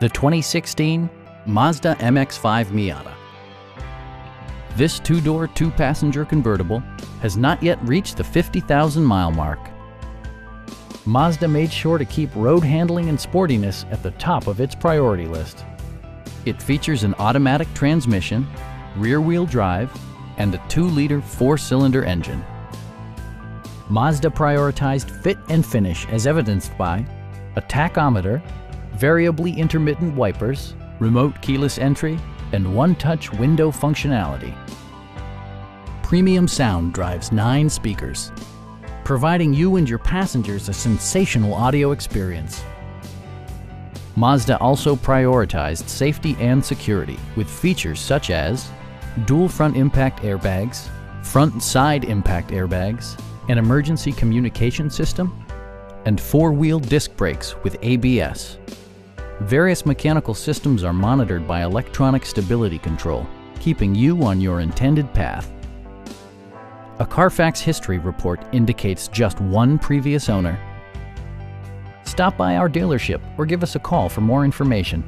the 2016 Mazda MX-5 Miata. This two-door, two-passenger convertible has not yet reached the 50,000 mile mark. Mazda made sure to keep road handling and sportiness at the top of its priority list. It features an automatic transmission, rear-wheel drive, and a 2-liter four-cylinder engine. Mazda prioritized fit and finish as evidenced by a tachometer, variably intermittent wipers, remote keyless entry, and one-touch window functionality. Premium sound drives nine speakers, providing you and your passengers a sensational audio experience. Mazda also prioritized safety and security with features such as dual front impact airbags, front and side impact airbags, an emergency communication system, and four-wheel disc brakes with ABS. Various mechanical systems are monitored by electronic stability control, keeping you on your intended path. A Carfax history report indicates just one previous owner. Stop by our dealership or give us a call for more information.